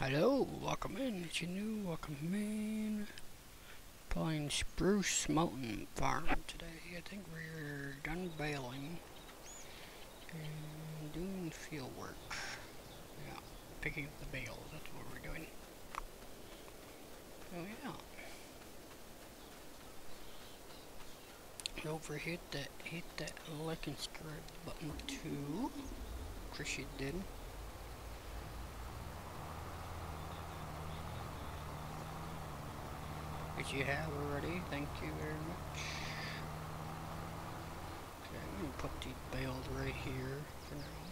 Hello, welcome in. It's your new, welcome in. Playing Spruce Mountain Farm today. I think we're done baling and doing field work. Yeah, picking up the bales. That's what we're doing. Oh yeah. Don't forget that hit that like and subscribe button too. Of course you did. You have already, thank you very much. Okay, I'm gonna put the bales right here for now.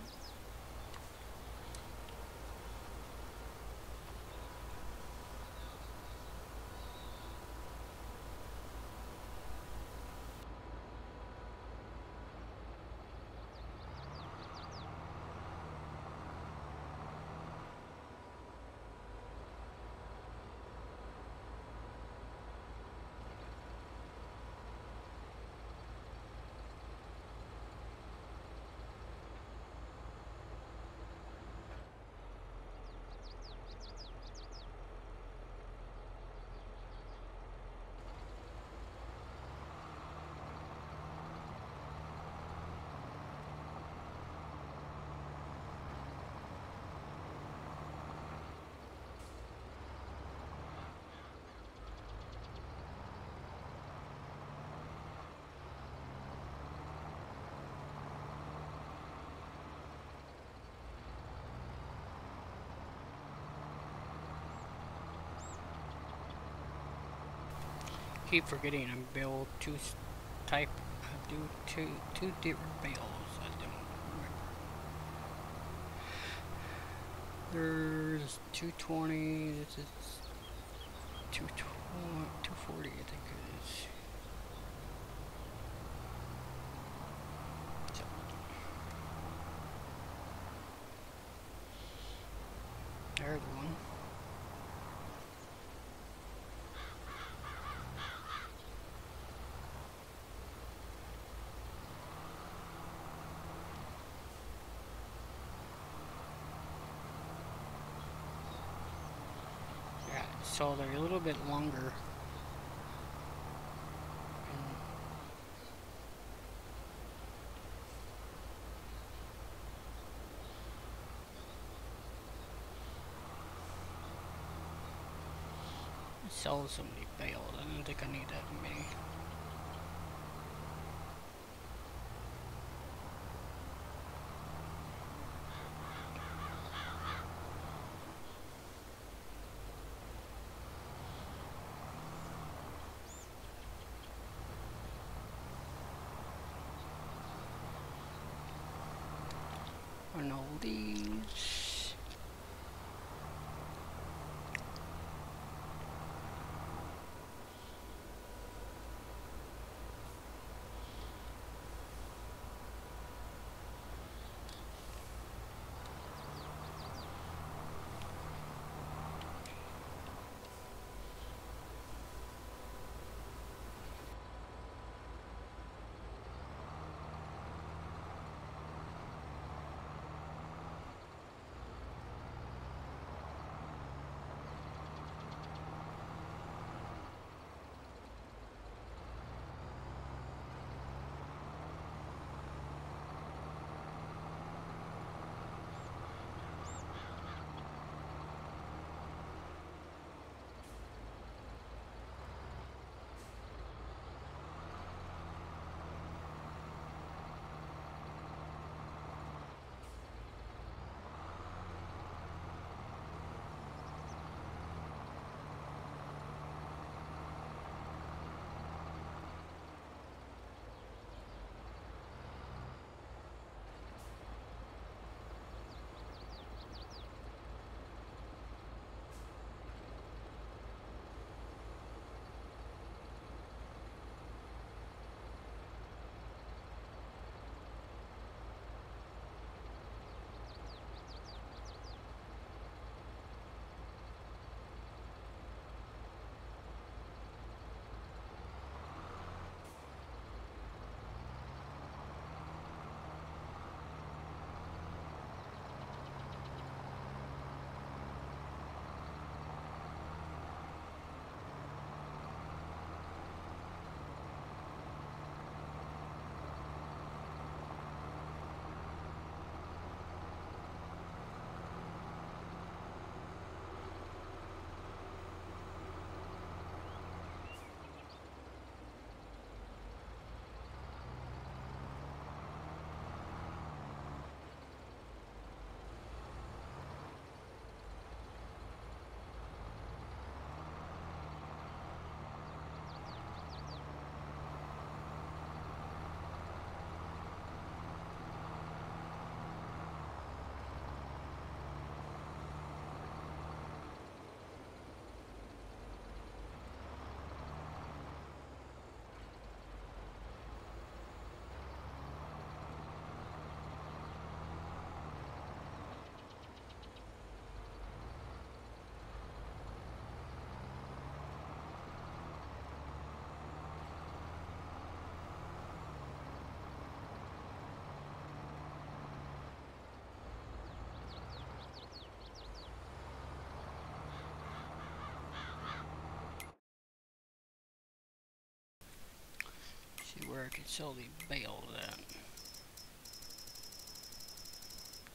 Keep forgetting I'm build two type I do two two different bales. I don't remember. There's 220. This is 220, 240. I think it is. So. There's one. Yeah, so they're a little bit longer. Sell so many bales. I don't think I need that many. All these. Can sell the bale then.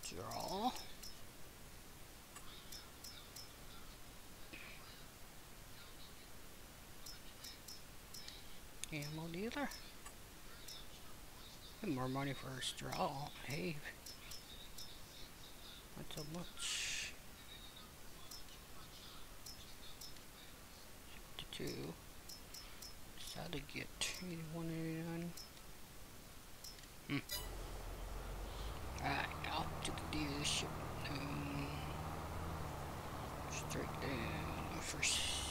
Draw. Ammo dealer. Get more money for a straw. Hey. Not so much. 62. Decided to get 8189. Hmm. Alright, off to the dealership. Um, straight down. First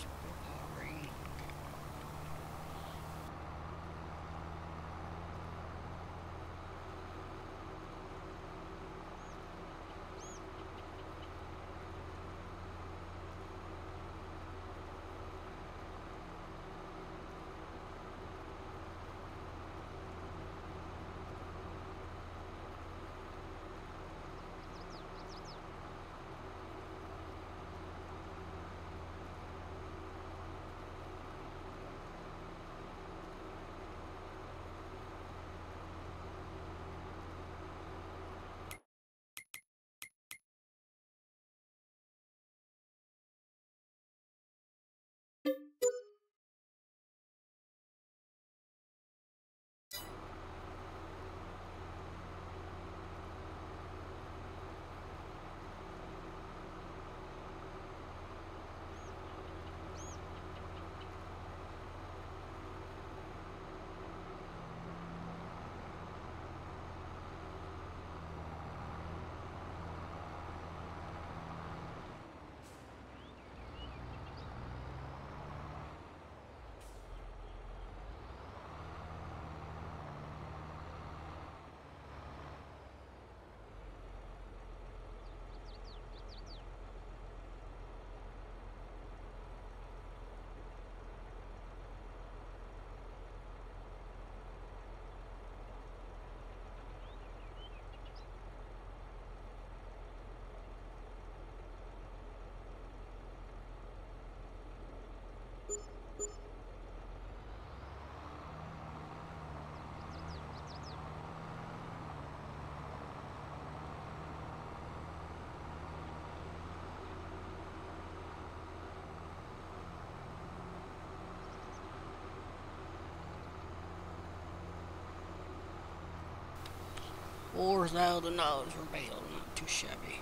Four thousand dollars for bail, not too shabby.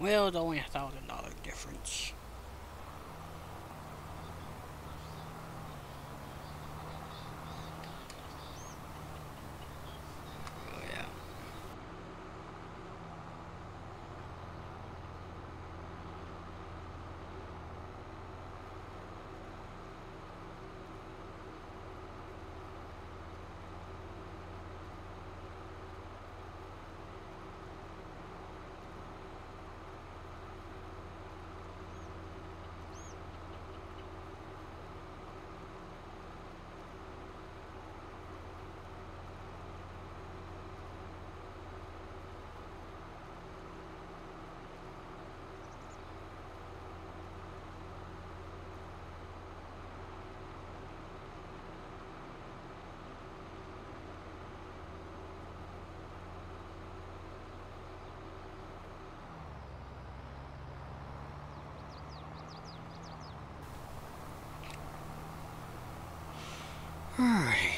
Well, it's only a thousand dollar difference. Oh, yeah. Alright. Well,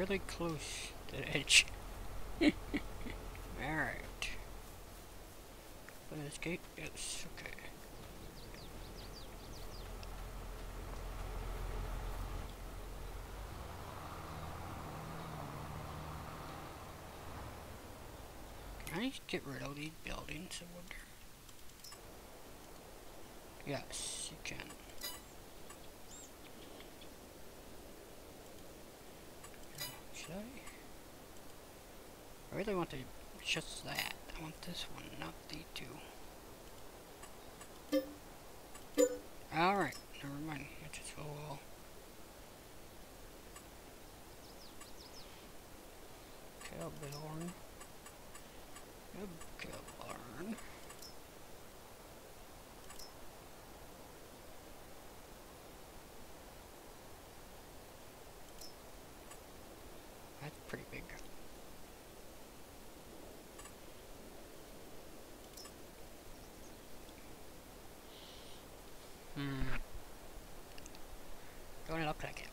really close to the edge. Alright. Open this gate? Yes, okay. Can I get rid of these buildings, I wonder? Yes, you can. Should I? I really want to just that. I want this one, not the two. Alright, never mind. I just go all. Cowbellhorn. Cowbellhorn. That's pretty big. Hmm. Don't look like it.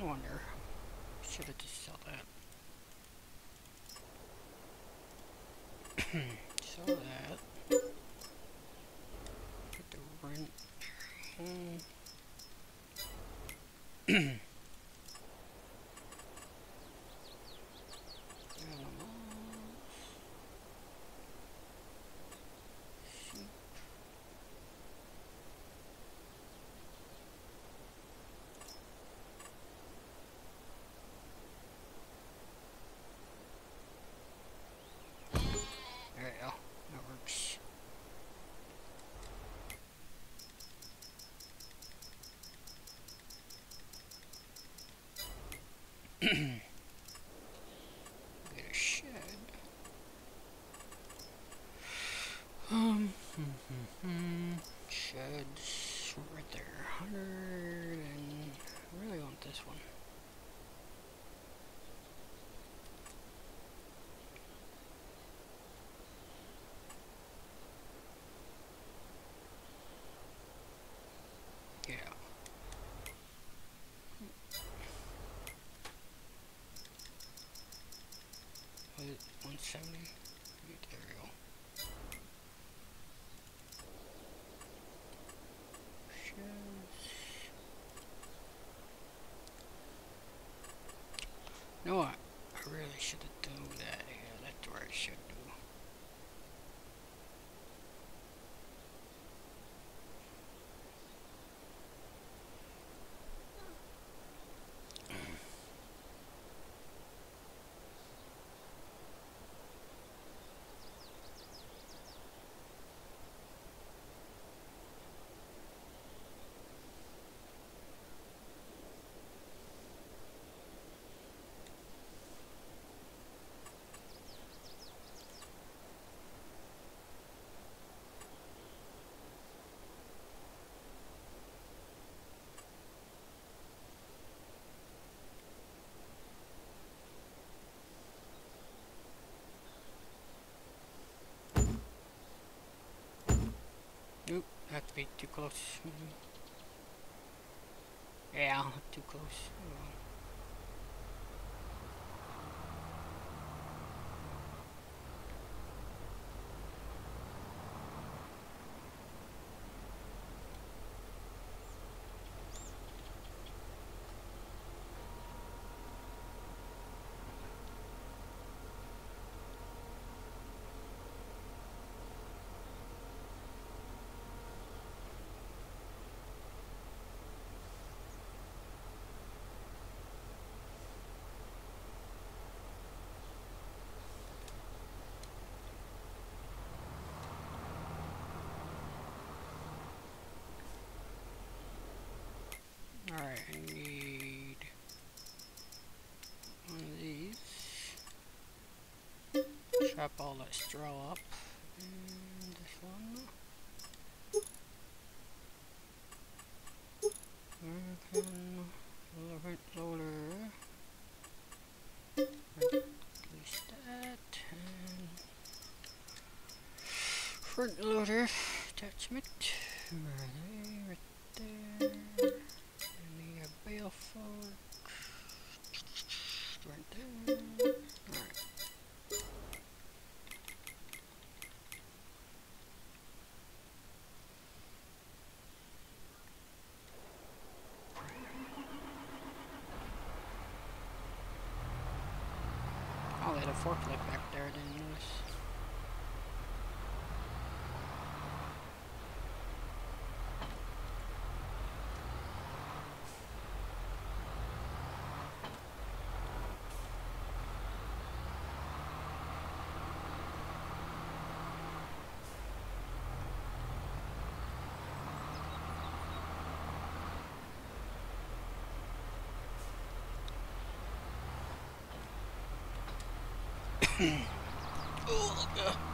I wonder. Should have just sell that. sell that. Put the rent. Hmm. Animals. Sheep. There we go. That works. Get a shed. Um, sheds right there. Um, hmm, hmm, hmm, hundred and I really want this one. Yeah. Was it 170? There we go. Sheds. You know what? I really should have done that. Yeah, that's what I should do. Be too close. Mhm. Yeah, too close. Oh. Alright, I need one of these. Chop all that straw up. And this one. American elephant loader. Release that. And front loader attachment. Where are they? Right there. Alright. Oh, they had a forklift back there, I didn't notice. Oh, Ugh. Pick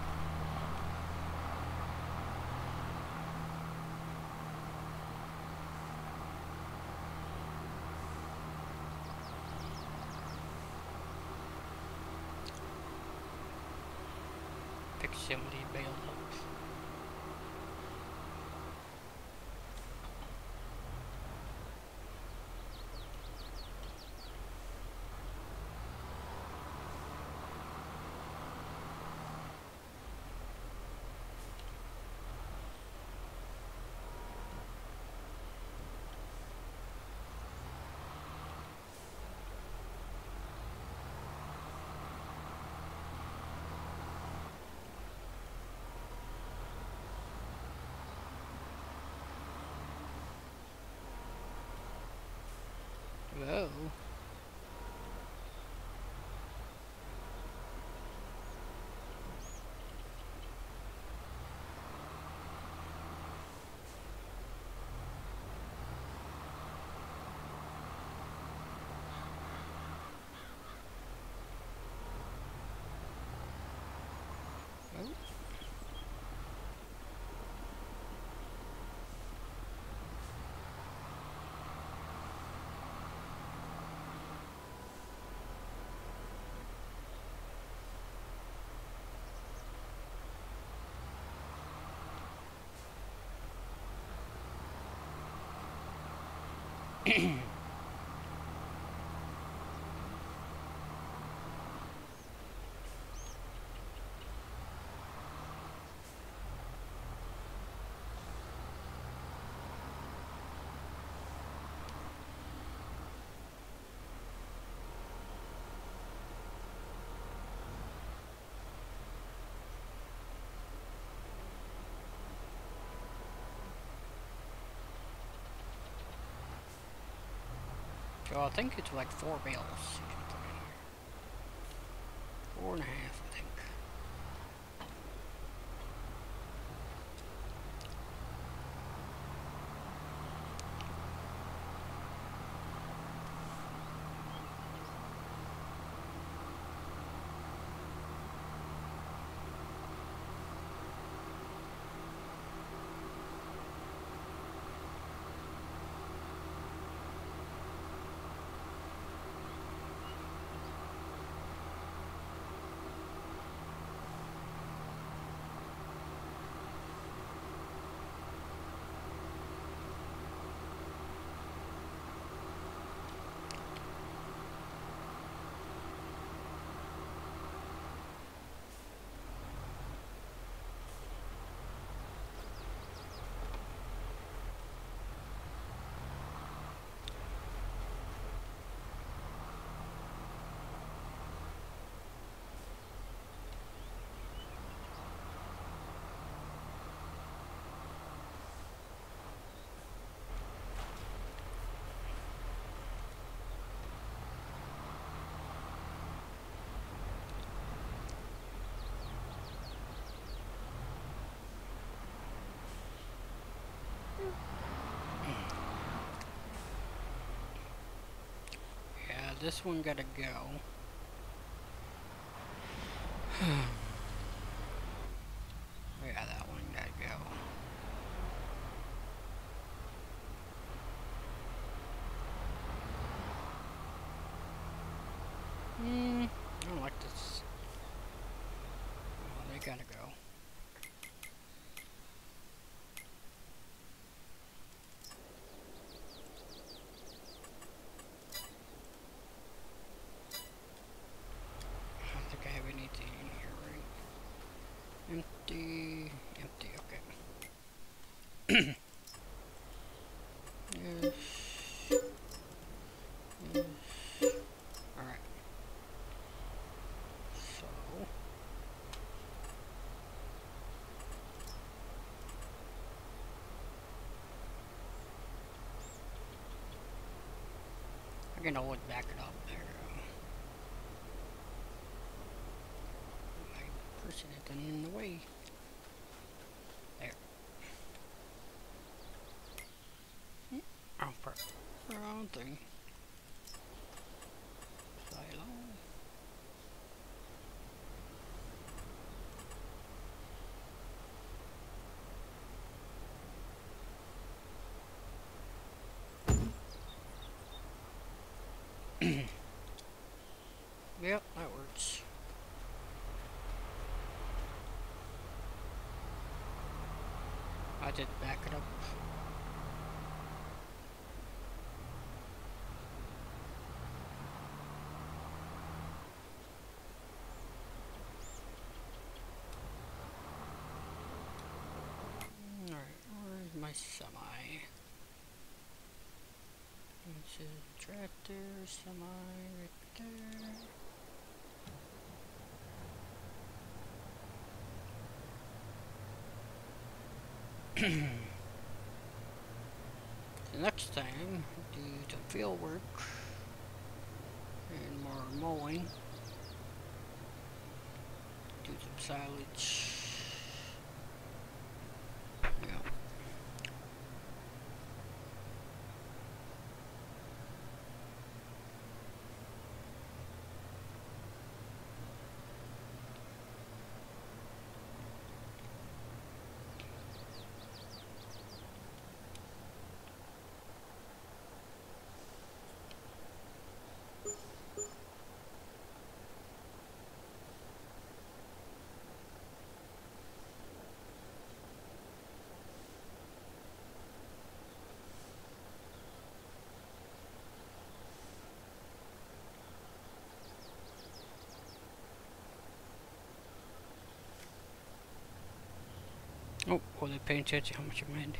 Mm-hmm. So I think it's like four bales. Four and a half, I think. Yeah, this one gotta go. yeah, that one gotta go. Hmm, I don't like this. Oh, they gotta go. Can always back it up there. My person is in the way. There. Oh, wrong thing. Silo. Yep, that works. I did back it up. Alright, where's my semi? It's a tractor, semi, right there. The next time, do some field work and more mowing. Do some silage. Yeah. Oh, well, they attention how much you made.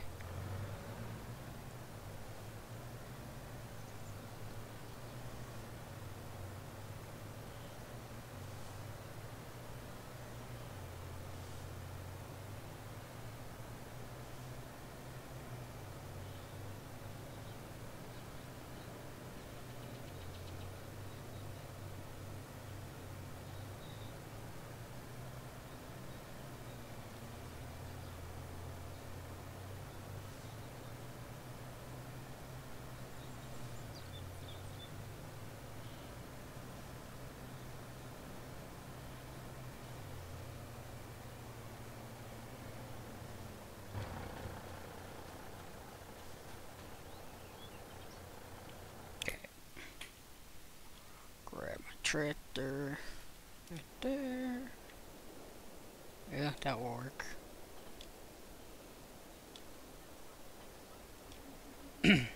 Grab my tractor. Right there. Yeah, that will work.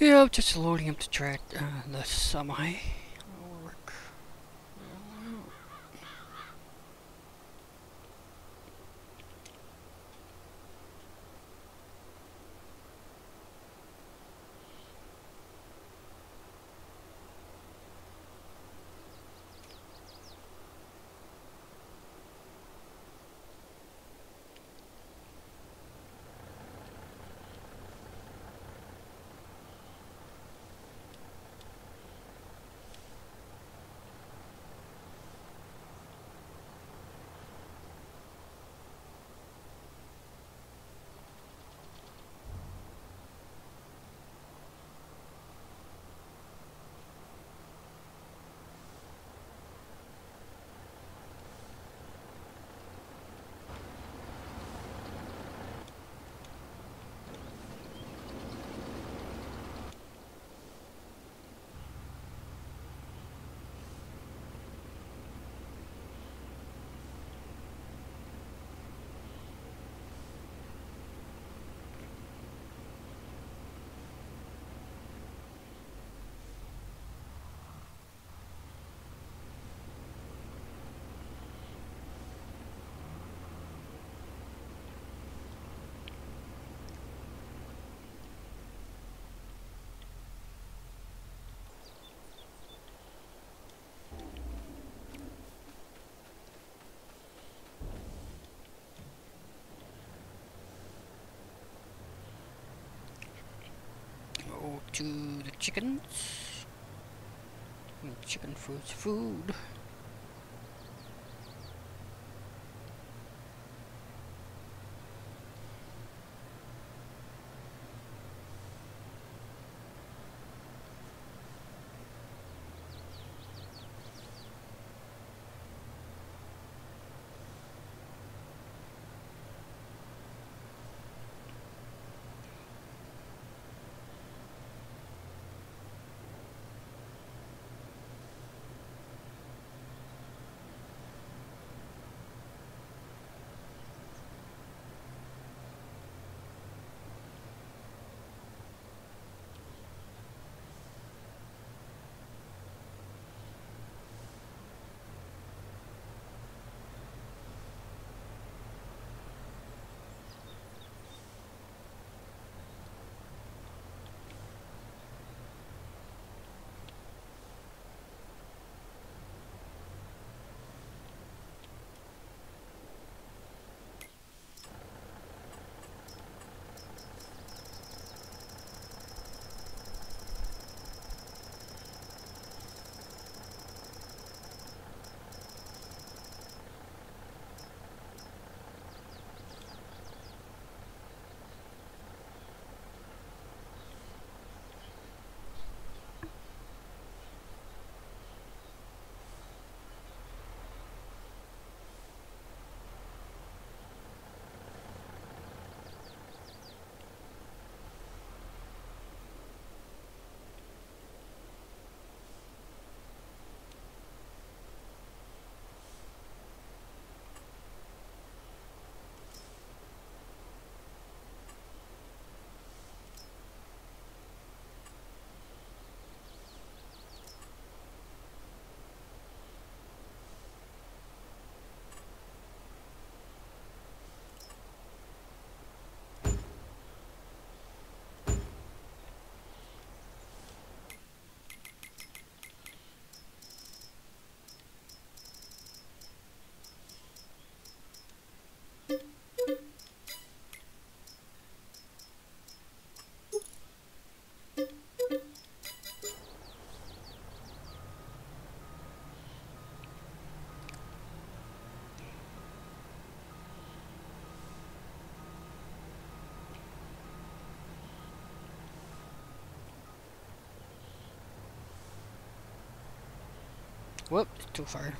yeah, I'm just loading up the track, uh, the semi. To the chickens. Chicken food's food. Whoop, too far.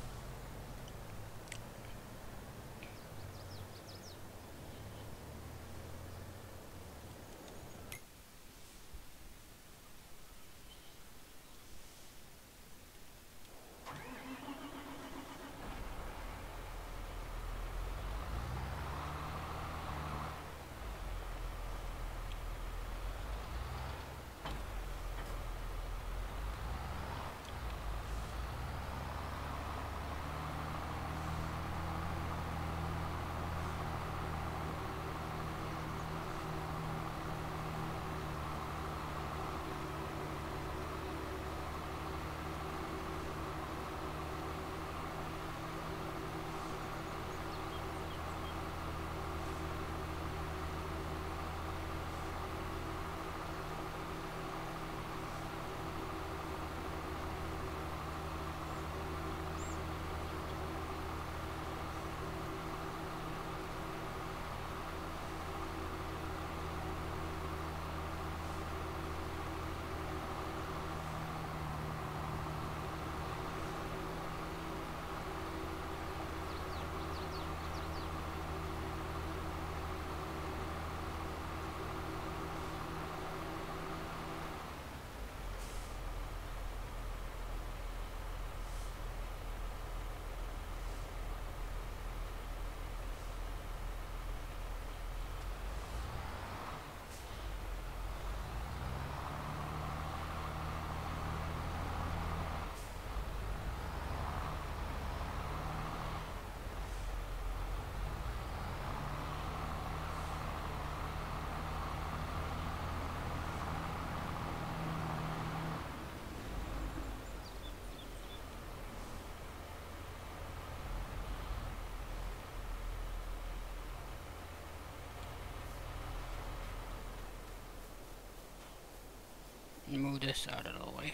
Move this out of the way.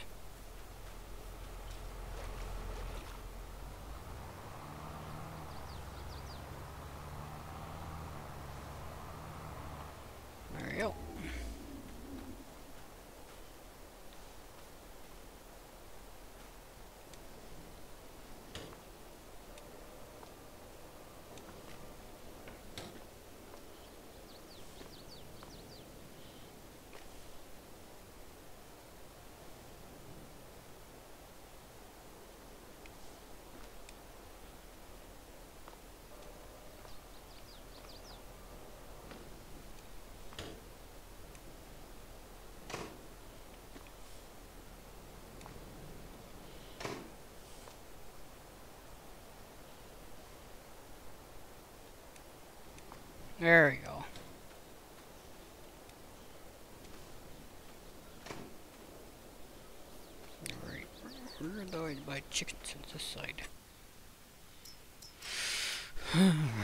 There we go. There we go. Alright, we're annoyed by chickens on this side.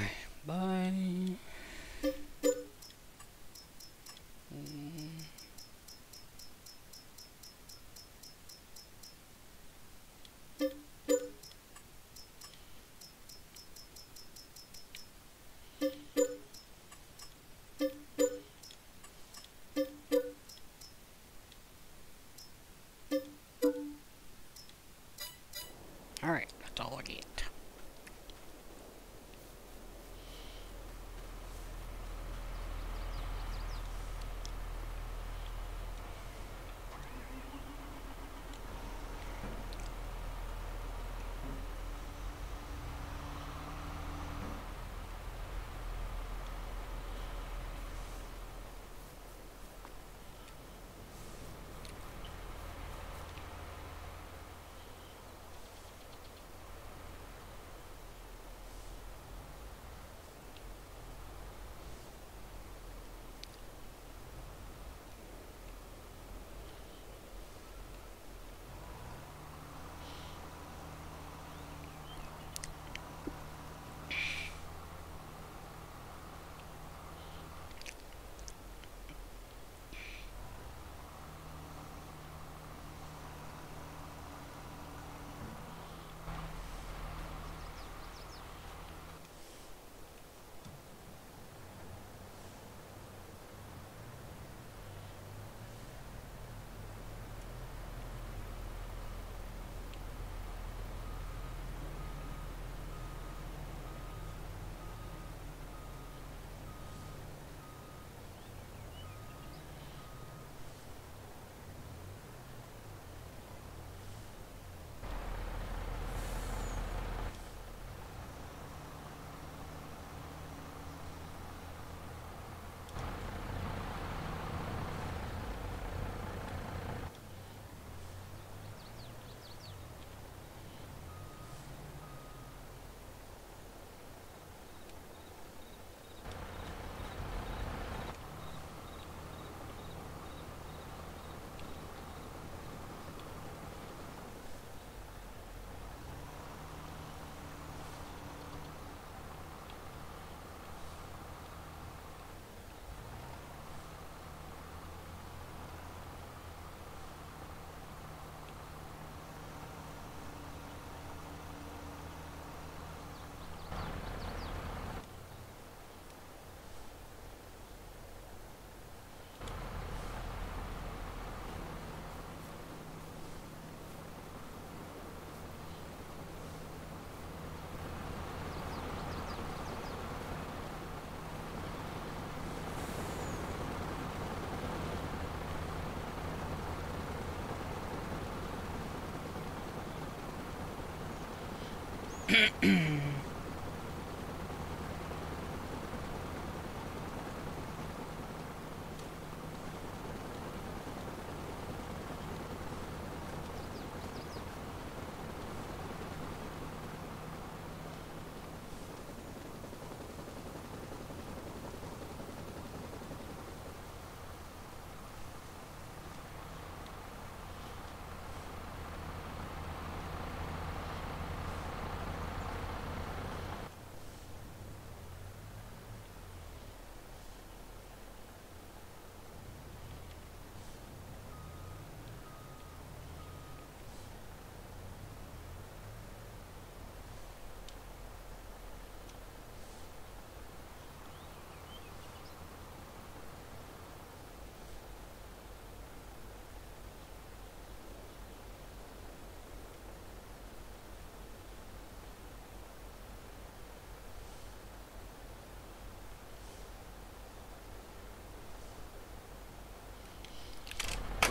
Mm-hmm.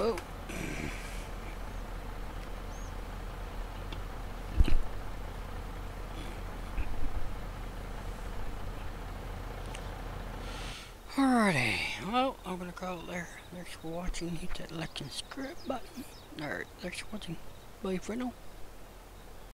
Oh. Alrighty, well, I'm gonna call it there. Thanks for watching. Hit that like and subscribe button. Alright, thanks for watching. Bye for now.